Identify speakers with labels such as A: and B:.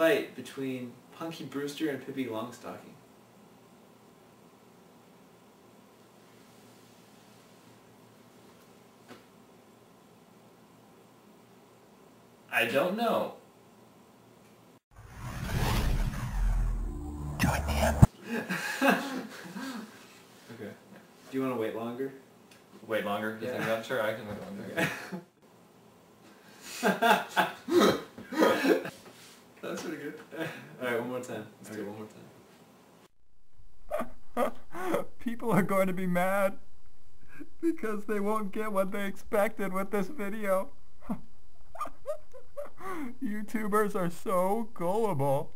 A: fight between Punky Brewster and Pippi Longstocking? I don't know.
B: Join him.
A: Okay. Do you want to wait longer?
C: Wait longer? You think
A: Yeah.
C: about? Sure, I can wait longer.
A: That's pretty good. Alright, one more time. Let's do it one more time.
B: People are going to be mad because they won't get what they expected with this video. YouTubers are so gullible.